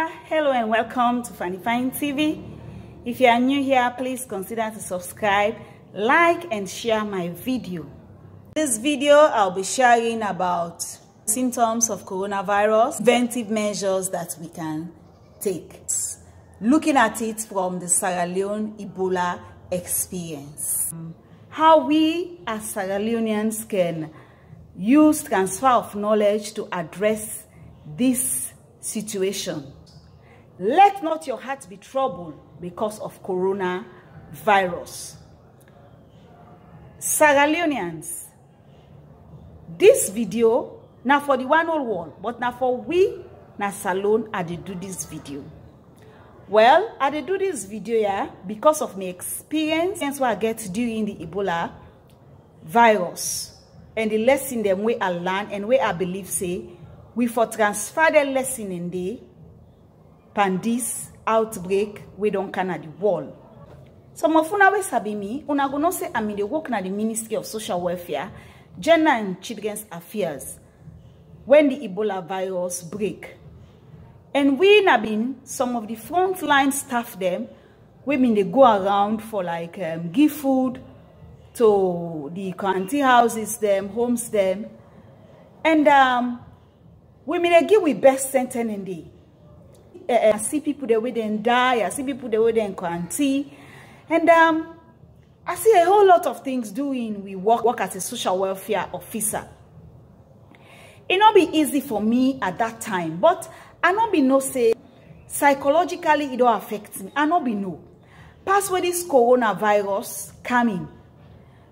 Hello and welcome to Fanny Fine TV. If you are new here, please consider to subscribe, like and share my video. this video, I'll be sharing about symptoms of coronavirus, preventive measures that we can take. Looking at it from the Sierra Leone Ebola experience. How we as Sierra Leoneans can use transfer of knowledge to address this situation. Let not your heart be troubled because of coronavirus. Sierra Leoneans, this video now for the one whole one, but now for we na Salone I did do this video. Well, I did do this video yeah because of my experience and what I get during the Ebola virus and the lesson them way I learn and where I believe say we for transfer the lesson in the pandis outbreak we don't can at the wall. Some of we sabi me, una go know say I'm in the work na the Ministry of Social Welfare, Gender and Children's Affairs when the Ebola virus break. And we na been some of the frontline staff them, we mean they go around for like um, give food to the quarantine houses them, homes them. And um, women they give we best sentence in the uh, I see people the way they die, I see people the way they in quarantine. And um, I see a whole lot of things doing. We work, work as a social welfare officer. It not be easy for me at that time, but I not be no say psychologically it don't affect me. I not be no. Pass where this coronavirus coming.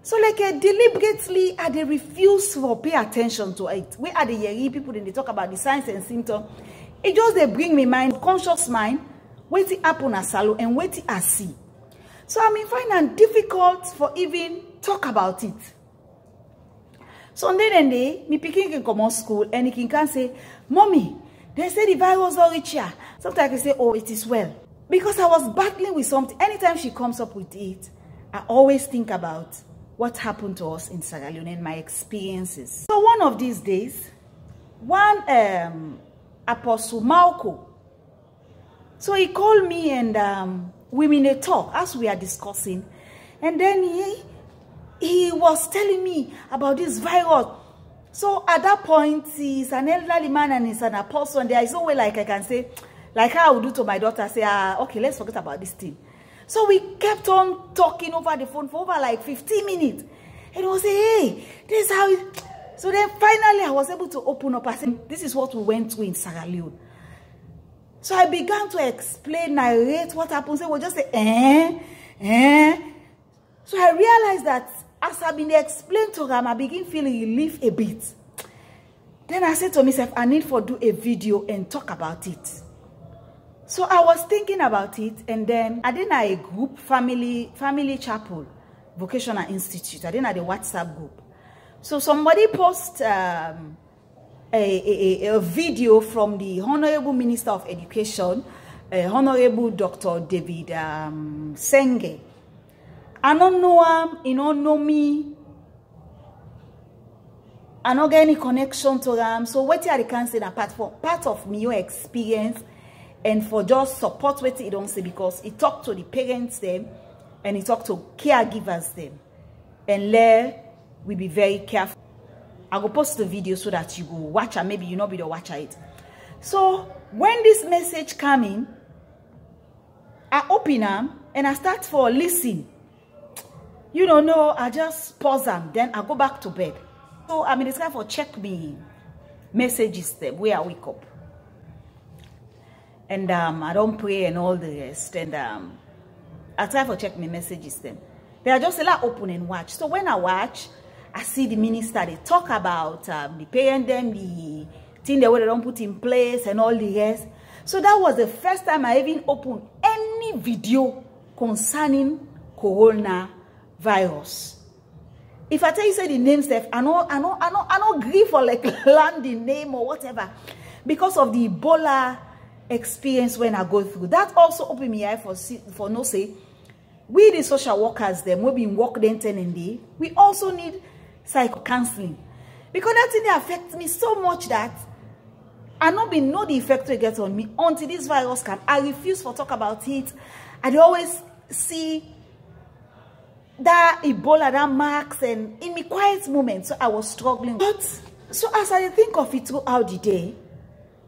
So like uh, deliberately, I they refuse to pay attention to it. Where are the people then they talk about the signs and symptoms? It just they bring me mind, conscious mind, what it happen as salo and what I see. So I mean find it difficult for even talk about it. Sunday and day, me picking can come on school and he can say, Mommy, they say the virus don't reach here. Sometimes I can say, oh, it is well. Because I was battling with something. Anytime she comes up with it, I always think about what happened to us in Sierra Leone and my experiences. So one of these days, one um, Apostle Malco, so he called me and um, we in a talk as we are discussing. And then he, he was telling me about this virus. So at that point, he's an elderly man and he's an apostle. And there is no way like I can say, like how I would do to my daughter, say, ah, okay, let's forget about this thing. So we kept on talking over the phone for over like 15 minutes. And he was saying, hey, this is how it... So then finally I was able to open up. I said, this is what we went through in Sierra Leone. So I began to explain, narrate what happened. So we just say, eh, eh. So I realized that as I've been explained to them, I begin feeling relief a bit. Then I said to myself, I need to do a video and talk about it. So I was thinking about it, and then I did a group, family, family chapel, vocational institute. I did a WhatsApp group. So somebody post um, a, a, a, video from the Honorable Minister of Education, uh, Honorable Dr. David um, Sengeh. I don't know him, he don't know me. I don't get any connection to them. So what I can say apart from part of me your experience and for just support what he don't say because he talked to the parents them and he talked to caregivers them. And let we be very careful. I will post the video so that you go watch and maybe you not be the watcher it. So when this message coming, I open them and I start for listen. You don't know, I just pause them, then I go back to bed. So I mean, it's time for check me messages them where I wake up. And um, I don't pray and all the rest. And um, I try for check my messages them. They are just a lot open and watch. So when I watch, I see the minister, they talk about um, the parent them, the thing they, don't put in place and all the rest. So that was the first time I even opened any video concerning coronavirus. If I tell you say the name stuff, I know, I know, I know, I know grieve for like learn the name or whatever. Because of the Ebola experience when I go through. That also opened me eye for for no say. We the social workers them, we been work then ten and day. We also need psycho counseling. Because that thing affects me so much that i no bin know the effect wey get on me until this virus come. I refuse for talk about it. I dey always see that ebola that marks and in me quiet moment so i was struggling. But so as i think of it throughout the day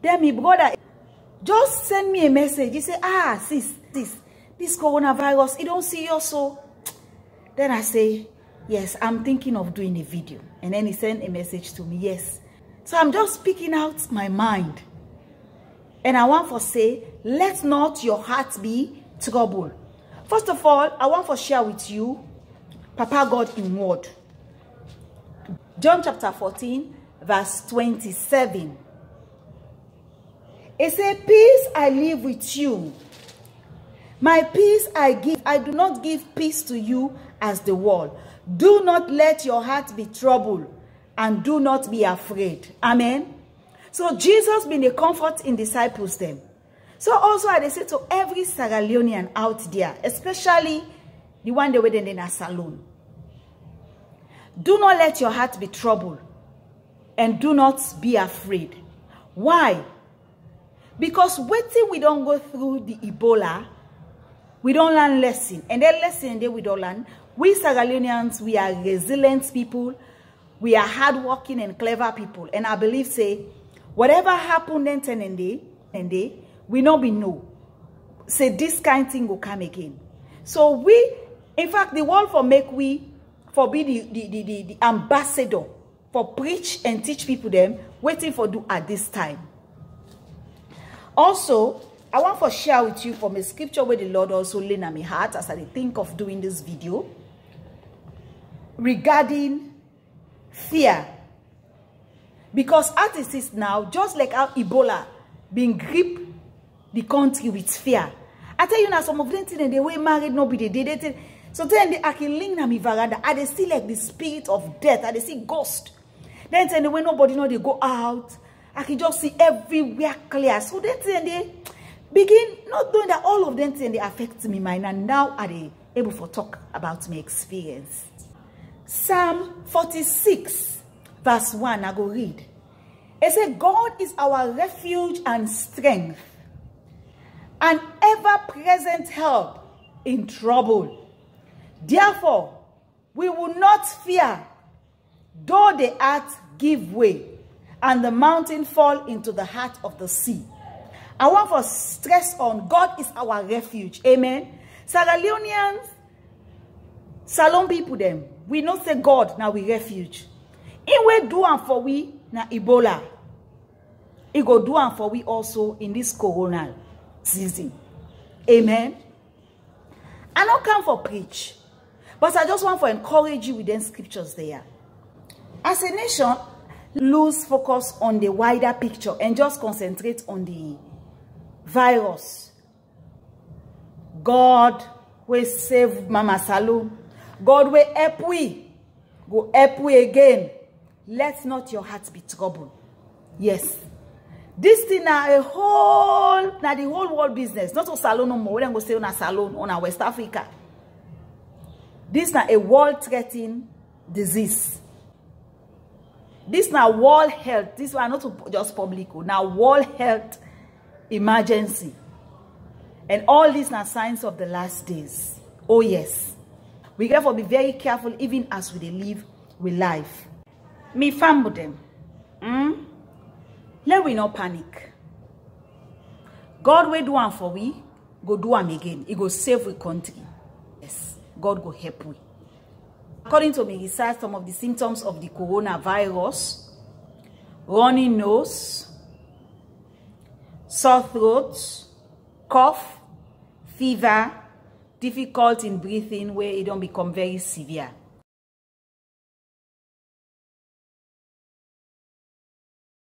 then my brother just send me a message. He say ah sis sis this coronavirus e don serious so. Then i say yes i'm thinking of doing a video. And then he sent a message to me. Yes. So i'm just speaking out my mind. And i want to say let not your heart be troubled. First of all i want to share with you papa god in word. John chapter 14 verse 27 it say peace i live with you. My peace i give i do not give peace to you as the world do not let your heart be troubled and do not be afraid. Amen. So jesus been a comfort in disciples them so also i say to every Sierra Leonean out there especially the one they waiting in a Salone. Do not let your heart be troubled and do not be afraid. Why? Because waiting we don't go through the ebola we don't learn lesson. And that lesson that we don't learn we Sierra we are resilient people. We are hardworking and clever people. And i believe say whatever happen then and day and day we not be know. Say this kind thing will come again. So we in fact the world for make we for be the the, the, the, the ambassador for preach and teach people them waiting for do at this time. Also i want to share with you from a scripture where the lord also laid on my heart as i think of doing this video regarding fear. Because artists now just like how ebola being grip the country with fear. I tell you now some of them things they were married nobody did it. So then they, i can link na me veranda i they see like the spirit of death? I they see ghost? Then then when nobody know they go out. I can just see everywhere clear. So then they begin not knowing that all of them things they affect me mind and now are they able to talk about my experience Psalm 46, verse 1, I go read. It says, God is our refuge and strength, an ever-present help in trouble. Therefore, we will not fear, though the earth give way, and the mountain fall into the heart of the sea. I want to stress on God is our refuge. Amen. Sierra Leoneans, Salon people them, we not say God now we refuge. In we do and for we na Ebola. He go do and for we also in this corona season. Amen. I don't come for preach. But I just want to encourage you with them scriptures there. As a nation, lose focus on the wider picture and just concentrate on the virus. God will save Mama Salome. God will help we. Go help we again. Let not your heart be troubled. Yes. This thing na a whole, na the whole world business. Not a salon no more. We don't go stay on a salon on a West Africa. This na a world-threatening disease. This na world health. This one not just public. Now world health emergency. And all these are signs of the last days. Oh yes. We therefore be very careful even as we live with life. Me family them. Mm? Let we not panic. God will do one for we, go do one again. He go save we country. Yes, God go help we. According to me, research, some of the symptoms of the coronavirus, running nose, sore throat, cough, fever, difficult in breathing where it don't become very severe.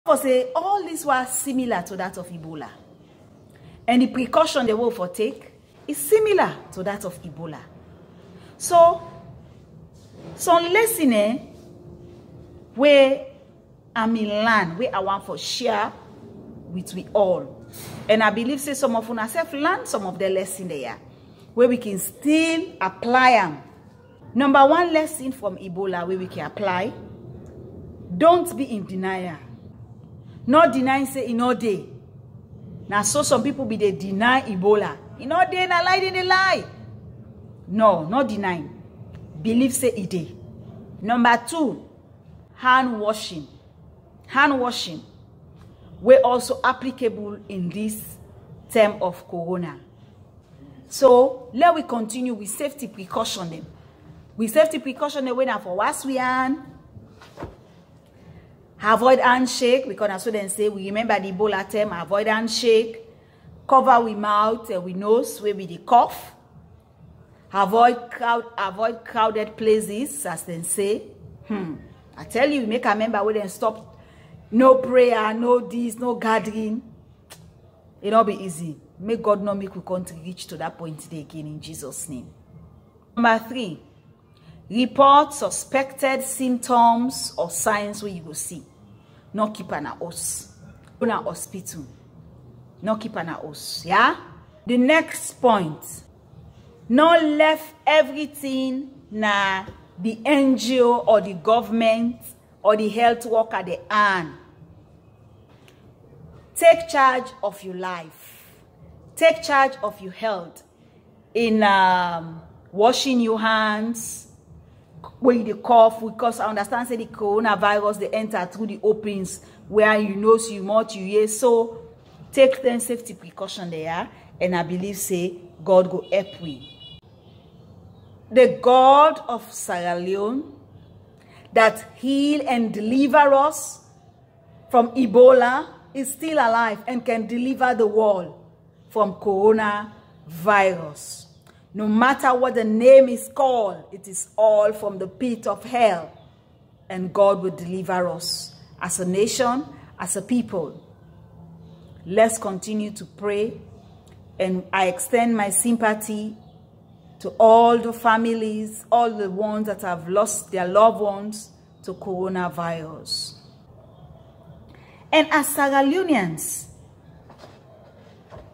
For say all these were similar to that of Ebola. And the precaution they will for take is similar to that of Ebola. So, some lesson eh, where I'm in land, where I want for share with we all. And I believe say some of us have learned some of the lesson there where we can still apply them. Number one lesson from Ebola where we can apply, don't be in denial. not denying say e no dey na so some people be dey deny ebola. E no dey na lie dey dey lie. No not denying. Believe say e dey. Number two hand washing. Hand washing wey also applicable in this term of corona so let we continue with safety precaution dem with safety precaution wey na for wash we hand avoid handshake because na so dem say we remember the ebola term avoid handshake cover we mouth and we nose wey we dey cough avoid crowd avoid crowded places as dem say. Hmm. I tell you make a member wey dem stop no prayer no this no gathering. No be easy make god no make we country reach to that point today again in jesus name. Number three report suspected symptoms or signs where you go see. No keep an us. Go na hospital. No keep an us yeah the next point no left everything na the ngo or the government or the health worker dey hand take charge of your life take charge of your health in um, washing your hands when you cough because i understand say the coronavirus they enter through the openings where you nose you mouth you ear so take them safety precaution there and i believe say god go help we. The god of sierra leone that heal and deliver us from ebola is still alive and can deliver the world from coronavirus no matter what the name is called, it is all from the pit of hell. And God will deliver us as a nation, as a people. Let's continue to pray. And I extend my sympathy to all the families, all the ones that have lost their loved ones to coronavirus. And as Sierra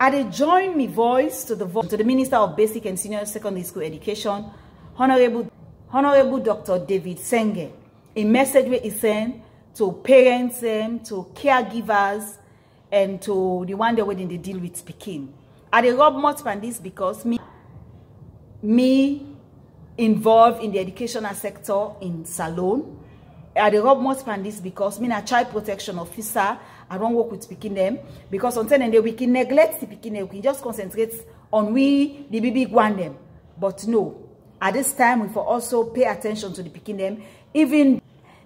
I dey join me voice to the voice to the Minister of Basic and Senior Secondary School Education, Honorable Honorable Dr. David Senge. A message he sent to parents, um, to caregivers, and to the one that when they deal with speaking. I dey rub mouth on this because me, me involved in the educational sector in Salone. I dey rub mouth on this because me a child protection officer I don't work with picking them because sometimes they we can neglect the picking them. We can just concentrate on we the baby one them. But no, at this time we for also pay attention to the picking them. Even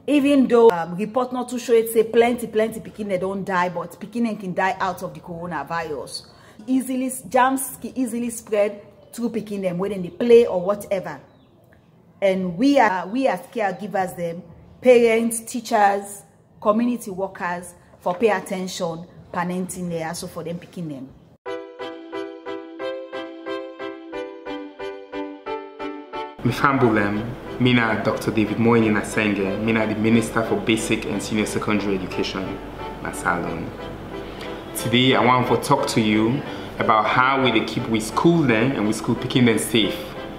even though um, report not to show it say plenty plenty picking they don't die, but picking them can die out of the coronavirus. Easily germs can easily spread through picking them when they play or whatever. And we are we as caregivers them, parents, teachers, community workers for pay attention parenting there so for them picking them Mifambulem, Mina Dr. David Moinina Sengeh, Mina the Minister for Basic and Senior Secondary Education, Masalon. Today I want to talk to you about how we keep we school them and we school picking them safe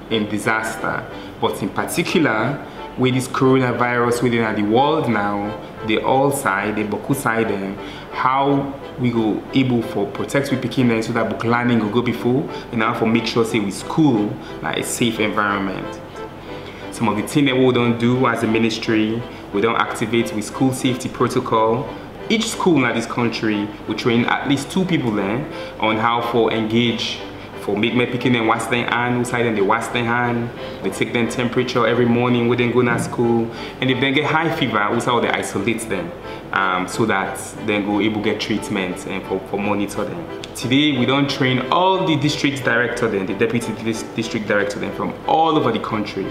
in disaster, but in particular with this coronavirus within the world now, the all side, the Boku side, and how we go able for protect we picking them so that book learning will go before and now for make sure say we school like a safe environment. Some of the things that we don't do as a ministry, we don't activate with school safety protocol. Each school in this country we train at least two people then on how for engage for make me picking them wash their hand, outside them they wash their hand, they take them temperature every morning when they go to school, and if they get high fever, also they isolate them um, so that they go able to get treatment and for, for monitor them. Today we don't train all the district director then, the deputy district director then from all over the country.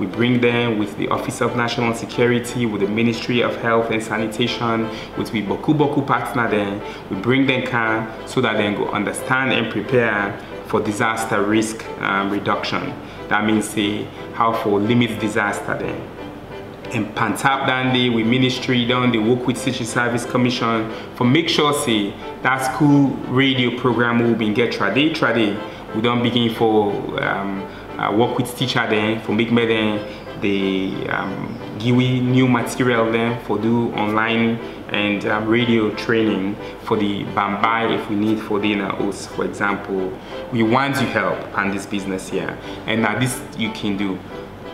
We bring them with the Office of National Security, with the Ministry of Health and Sanitation, with the Boku Boku partner then. We bring them can so that they go understand and prepare for disaster risk um, reduction. That means say how for limit disaster then. And Pantap down there ministry down they work with City Service Commission for make sure say that school radio program will be get trade trade. We don't begin for um, uh, work with teacher then for make me then the um, give we new material then for do online and um, radio training for the Bambai if we need for dinner host for example. We want to help on this business here. And now this you can do.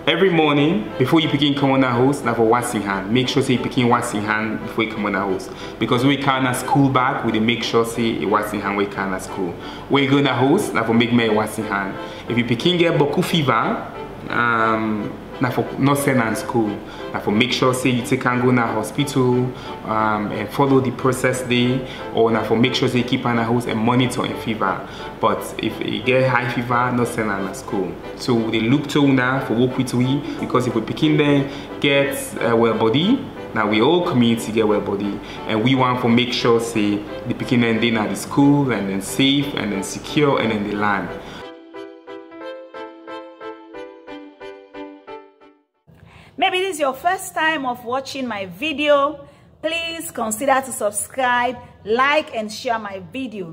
Every morning before you begin come on the house now for washing hand make sure say you begin washing hand before you come on the house. Because we can at school back we make sure say you washing hand we can at school. When you go in the house now for make me washing hand. If you begin get boku fever um na for not send am school na for make sure say you take am go na hospital um, and follow the process dey or na for make sure say you keep am na house and monitor im fever. But if you get high fever no send am na school. So dey look to una for work with we because if we pikin dem get uh, well body na we all community get well body. And we want to make sure say the pikin dem dey na the school and then safe and then secure and then the land your first time of watching my video. Please consider to subscribe, like, and share my video.